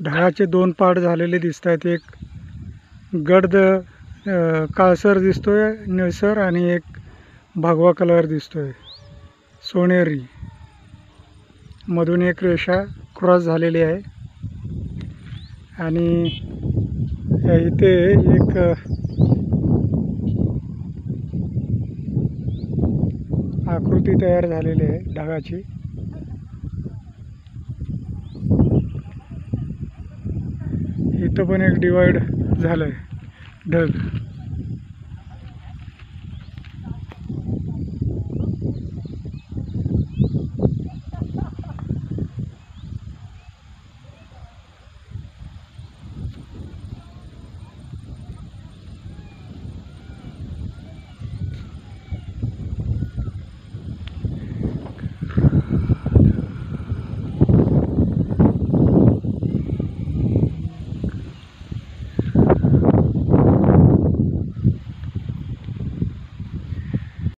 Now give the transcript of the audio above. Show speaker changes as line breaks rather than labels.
ढगाचे दोन पार्ट झालेले दिसत आहेत एक गडद काळसर दिसतोय निळसर आणि एक भगवा कलर दिसतोय. सोनेरी. मधून एक रेषा क्रॉस झालेली आहे. आणि इथे एक आकृती तयार झालेली आहे ढगाची. इथं पण एक डिव्हाइड झालं आहे ढग.